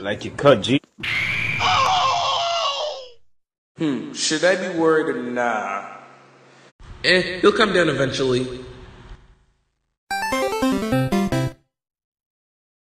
Like you cut G. Hmm, should I be worried or nah? Eh, he'll come down eventually.